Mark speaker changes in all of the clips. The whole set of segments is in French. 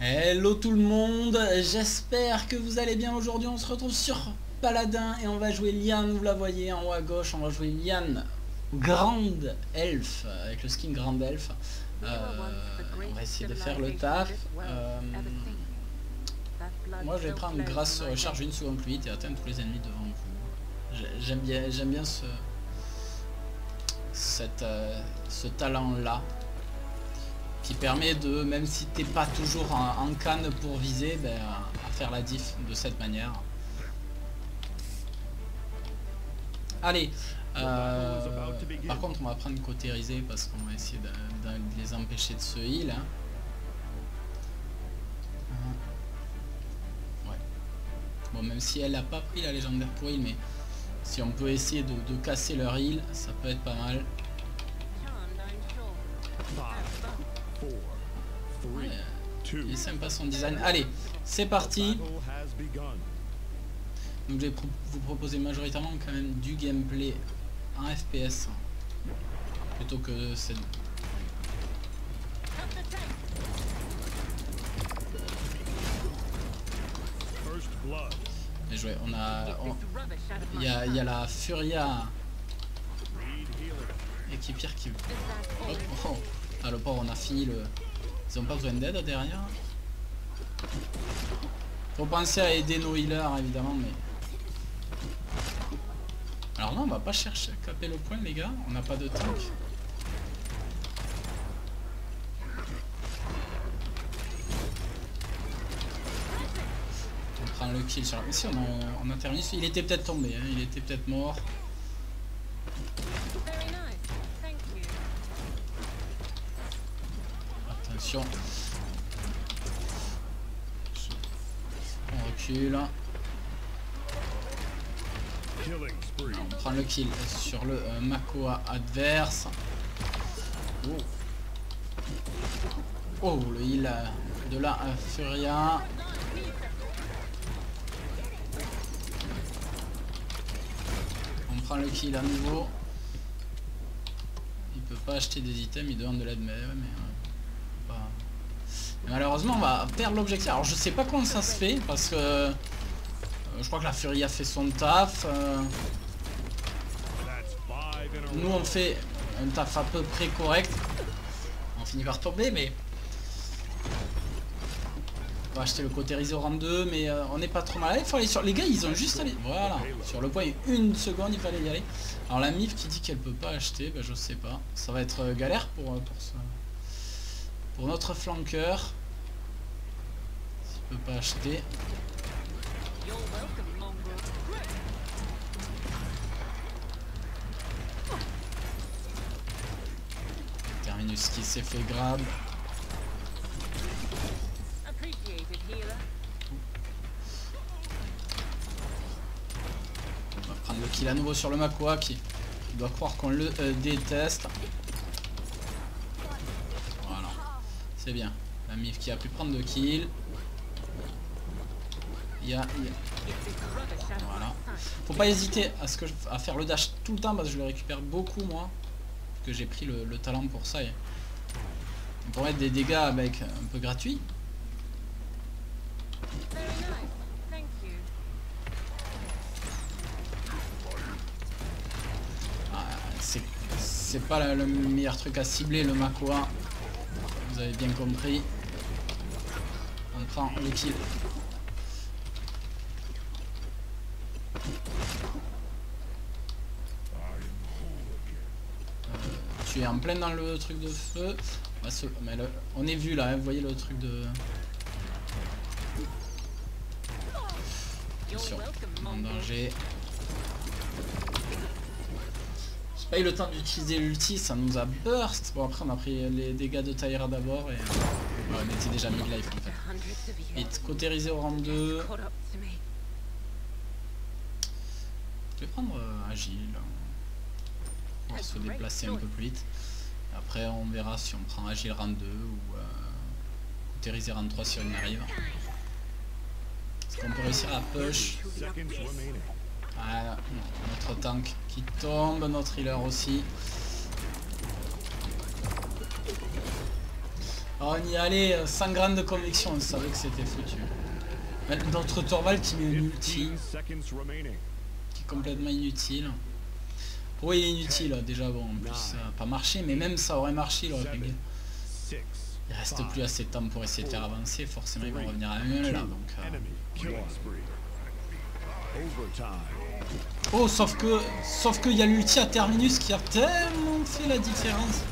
Speaker 1: Hello tout le monde, j'espère que vous allez bien aujourd'hui. On se retrouve sur Paladin et on va jouer Lian, vous la voyez en haut à gauche, on va jouer Lian Grande Elfe, avec le skin Grande Elfe. Euh, on va essayer de faire le taf. Euh, moi je vais prendre grâce recharge une seconde plus vite et atteindre tous les ennemis devant vous. J'aime bien, bien ce, cette, euh, ce talent là qui permet de, même si t'es pas toujours en, canne pour viser, ben, à faire la diff de cette manière. Allez, euh, par contre on va prendre côté risé parce qu'on va essayer de, les empêcher de se heal. Hein. Ouais. Bon même si elle a pas pris la légendaire pour heal, mais si on peut essayer de, de casser leur heal, ça peut être pas mal. Il est sympa son design. Allez, c'est parti. Donc je vais vous proposer majoritairement quand même du gameplay en FPS. Plutôt que cette... Bien joué, on a... Il y, a, y a la Furia. Équipière qui... Oh, oh. Ah le pauvre on a fini le... Ils ont pas besoin d'aide derrière. Faut penser à aider nos healers évidemment mais... Alors non on va pas chercher à caper le point les gars, on n'a pas de tank. On prend le kill sur la... Si on a, on a terminé, il était peut-être tombé, hein. il était peut-être mort. On prend le kill sur le euh, Makoa adverse. Oh. le heal euh, de la euh, Furia. On prend le kill à nouveau. Il peut pas acheter des items, il demande de l'aide, mais, mais Malheureusement, on va perdre l'objectif. Alors, je sais pas comment ça se fait, parce que... Euh, je crois que la Fury a fait son taf. Euh. nous, on fait un taf à peu près correct. On finit par tomber, mais... On va acheter le côté rang 2, mais euh, on n'est pas trop mal. Il faut aller sur... Les gars, ils ont juste allé... Voilà. Sur le point, une seconde, il fallait y aller. Alors, la MIF qui dit qu'elle peut pas acheter, ben, je sais pas. Ça va être galère pour, pour ça. Pour notre flanqueur. S'il peut pas acheter. Terminus qui s'est fait grab. On va prendre le kill à nouveau sur le Makua qui doit croire qu'on le euh, déteste. C'est bien. La MIF qui a pu prendre de kills. Il y a, Voilà. Faut pas hésiter à, faire le dash tout le temps parce que je le récupère beaucoup moi. que j'ai pris le, talent pour ça. On pourrait être des dégâts avec un peu gratuit. Ah, c'est pas le meilleur truc à cibler le Makoa vous avez bien compris. On prend kill. Euh, tu es en plein dans le truc de feu. On est vu là, hein, vous voyez le truc de... Attention, en danger eu le temps d'utiliser l'ulti, ça nous a burst. Bon après on a pris les dégâts de Tyra d'abord et on était déjà mid-life en fait. Et cautérisé au rang 2. Je vais prendre euh, agile. Va se déplacer un peu plus vite. Après on verra si on prend agile rang 2 ou euh, cautériser rang 3 si on y arrive. Est-ce qu'on peut réussir à push? Voilà, notre tank qui tombe, notre healer aussi. Alors on y allait sans grande conviction, on savait que c'était foutu. Notre Torval qui met un ulti,
Speaker 2: 15 seconds remaining.
Speaker 1: qui est complètement inutile. Oui, il est inutile, déjà bon, en plus ça n'a pas marché, mais même ça aurait marché, il aurait. Il reste plus assez de temps pour essayer de faire avancer, forcément ils vont revenir à 1 là, donc... euh, Oh, sauf que... Sauf qu'il y a l'ulti à Terminus qui a tellement fait la différence.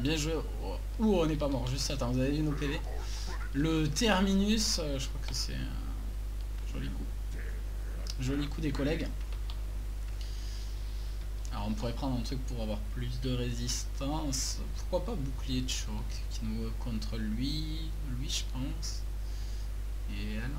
Speaker 1: Bien joué. Oh, Ouh, on n'est pas mort, juste attends, vous avez vu nos PV Le Terminus, euh, je crois que c'est un joli coup. Joli coup des collègues. Alors on pourrait prendre un truc pour avoir plus de résistance. Pourquoi pas bouclier de choc qui nous contre lui, lui je pense. Et elle.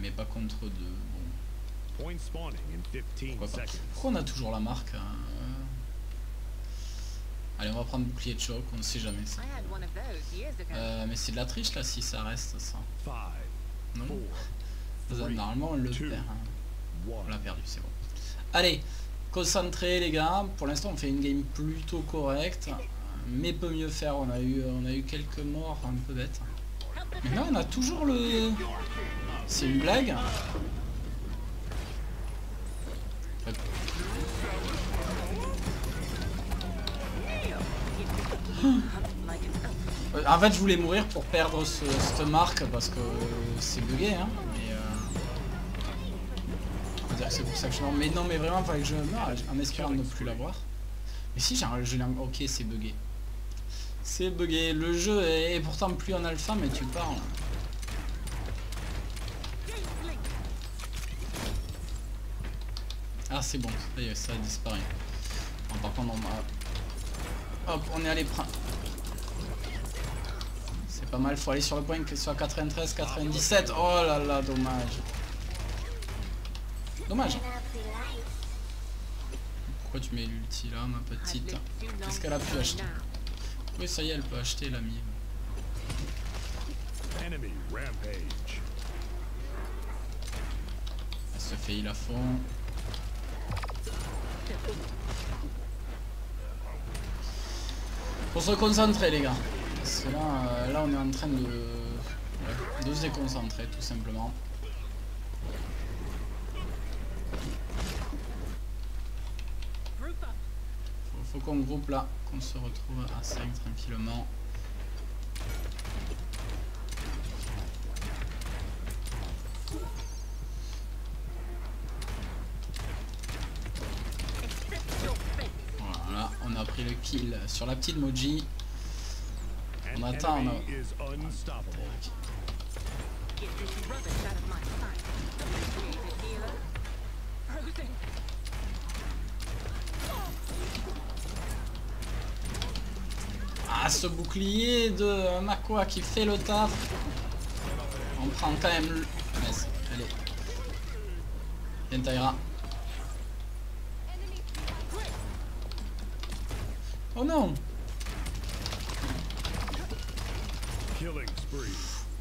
Speaker 1: Mais pas contre deux. Bon,
Speaker 2: Point spawning in 15
Speaker 1: pourquoi pas. Pourquoi on a toujours la marque hein Allez, on va prendre bouclier de choc, on ne sait jamais ça. Euh, mais c'est de la triche là si ça reste ça. Non Normalement on le perd. hein. On l'a perdu, c'est bon. Allez, concentré les gars. Pour l'instant on fait une game plutôt correcte. Mais peut mieux faire, on a eu, on a eu quelques morts un peu bêtes. Mais là on a toujours le... C'est une blague. Euh, En fait je voulais mourir pour perdre ce, cette marque parce que c'est bugué hein. Mais euh... c'est pour ça que je meurs. Mais non mais vraiment fallait que je meure en espérant ne plus l'avoir. Mais si j'ai un Ok c'est bugué. C'est bugué. Le jeu est pourtant plus en alpha mais tu parles. Ah c'est bon, ça y est, ça a disparu. Bon, par contre on. Hop, on est allé prendre... C'est pas mal, faut aller sur le point que ce soit 93, 97. Oh là là, dommage. Dommage. Pourquoi tu mets l'ulti là, ma petite Qu'est-ce qu'elle a pu acheter. Oui, ça y est, elle peut acheter l'ami. Elle se fait heal à fond. Faut se concentrer les gars. Parce que là, euh, on est en train de, se déconcentrer tout simplement. Faut, faut qu'on groupe là, qu'on se retrouve à 5 tranquillement.
Speaker 3: Accept your fate.
Speaker 1: Voilà, on a pris le kill sur la petite Moji. On attend,
Speaker 2: enemy
Speaker 1: on a-
Speaker 2: is unstoppable.
Speaker 3: Get this rubbish out of my sight. Appreciate it, healer. Frozen.
Speaker 1: Ah, ce bouclier de Makwa qui fait le taf. On prend quand même le... Yes, allez. Viens Oh non.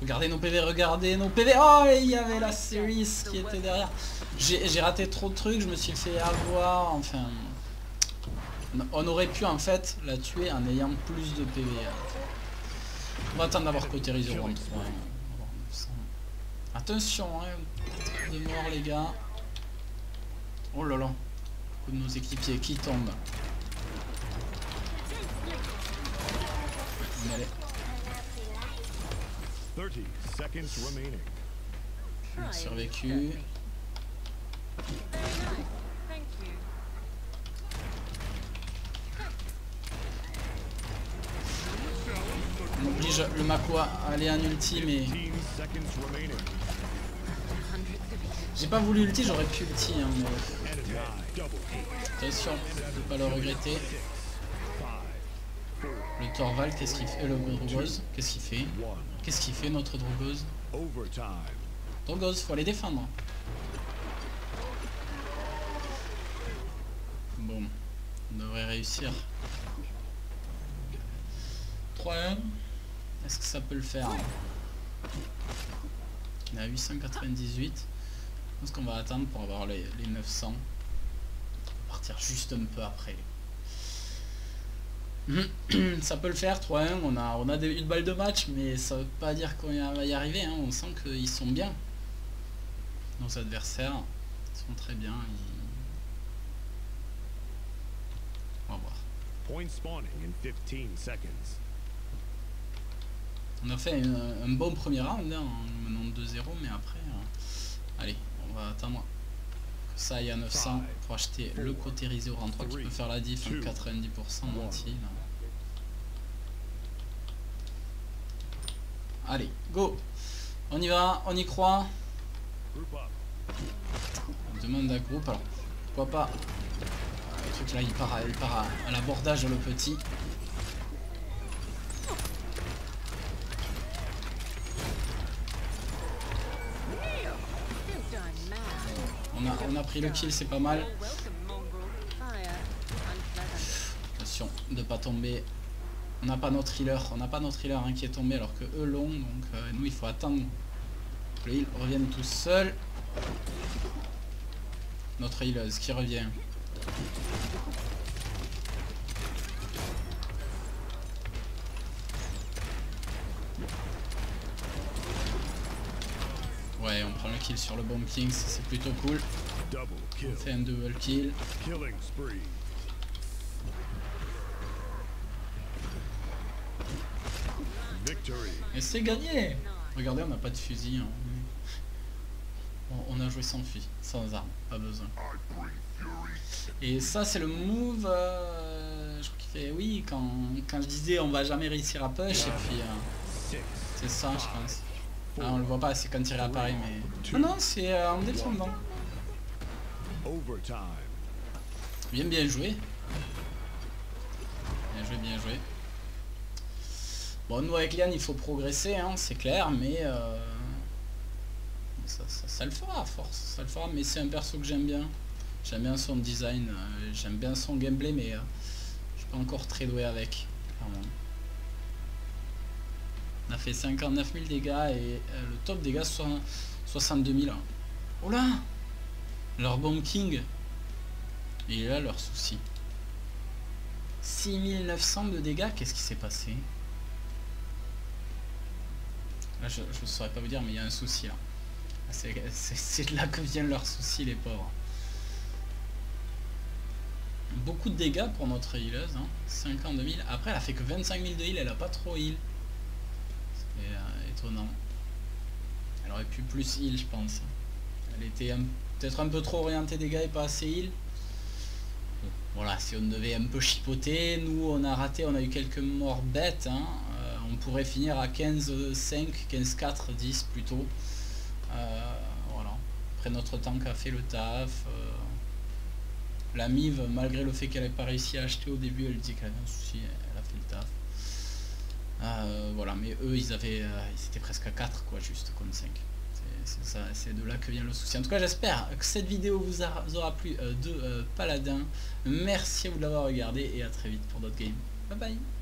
Speaker 1: Regardez nos PV, regardez nos PV. Oh, il y avait la Series qui était derrière. J'ai raté trop de trucs, je me suis fait avoir, enfin... On aurait pu en fait la tuer en ayant plus de PV. On va attendre d'avoir cautérisé au round 3. on va voir 900. Attention, hein, de mort les gars. Oh là là. Beaucoup de nos équipiers qui tombent. Survécu. On oblige le Makwa à aller en ulti mais
Speaker 2: 15 seconds remaining.
Speaker 3: Hundreds of years.
Speaker 1: j'ai pas voulu ulti, j'aurais pu ulti hein, mais
Speaker 2: kill.
Speaker 1: attention de pas le regretter. Le Torval, qu'est-ce qu'il fait? Le Drogos, qu'est-ce qu'il fait? Qu'est-ce qu'il fait notre Drogos? Drogos, faut aller défendre. Bon, on devrait réussir. 3-1. Est-ce que ça peut le faire? On est à 898. Je pense qu'on va attendre pour avoir les, les 900. On va partir juste un peu après. ça peut le faire 3-1, on a, on a des, une balle de match, mais ça veut pas dire qu'on y- va y arriver, hein. on sent qu'ils sont bien. Nos adversaires ils sont très bien. ils- On va voir.
Speaker 2: Point spawning in 15 seconds.
Speaker 1: On a fait un, un bon premier round hein, en menant 2-0, mais après, euh, allez, on va attendre que ça aille à 900 pour acheter le côté risé au rang 3 qui peut faire la diff en 90% montil. Allez, go On y va, on y croit. On demande à groupe, alors pourquoi pas Le truc là il part à, à, l'abordage le petit. On a, on a pris le kill, c'est pas mal. Attention de pas tomber. On n'a pas notre healer, on n'a pas notre healer hein, qui est tombé alors que eux l'ont, donc euh, nous il faut attendre que le heal revienne tout seul. Notre healeuse qui revient. Ouais, on prend le kill sur le Bomb King, ça, c'est plutôt cool. On fait un double kill. Et c'est gagné Regardez, on n'a pas de fusil. hein. On, on a joué sans fusil, sans arme, pas besoin. Et ça, c'est le move. euh, je crois qu'il fait oui quand, quand je disais on va jamais réussir à push. Et puis euh, c'est ça, je pense. Ah, on le voit pas, c'est quand il réapparaît, mais. Ah non, c'est euh, en défendant.
Speaker 2: Overtime.
Speaker 1: Bien, bien joué. Bien joué, bien joué. Bon, nous avec Liane, il faut progresser, hein, c'est clair, mais euh, ça, le fera force, ça le fera, mais c'est un perso que j'aime bien. J'aime bien son design, euh, j'aime bien son gameplay, mais euh, je suis pas encore très doué avec. On a fait 59 000 dégâts et le top dégâts soit 62 000. Oh là Leur Bomb King et là leur souci. 6900 de dégâts, qu'est-ce qui s'est passé? Là je ne saurais pas vous dire mais il y a un souci là. C'est de là que viennent leurs soucis les pauvres. Beaucoup de dégâts pour notre healeuse, hein. 52 000. Après elle a fait que 25 000 de heal, elle a pas trop heal. C'est euh, étonnant. Elle aurait pu plus heal je pense. Elle était peut-être un peu trop orientée dégâts et pas assez heal. Voilà, si on devait un peu chipoter, nous on a raté, on a eu quelques morts bêtes. hein. On pourrait finir à 15-5, 15-4, 10 plutôt. Euh, voilà. Après notre tank a fait le taf. euh, la Mive, malgré le fait qu'elle n'ait pas réussi à acheter au début, elle dit qu'elle avait un souci, elle a fait le taf. Euh, voilà, mais eux ils avaient. ils étaient presque à 4 quoi, juste comme 5. C'est- de là que vient le souci. En tout cas, j'espère que cette vidéo vous, aura plu euh, de Paladin. Merci à vous de l'avoir regardé et à très vite pour d'autres games. Bye bye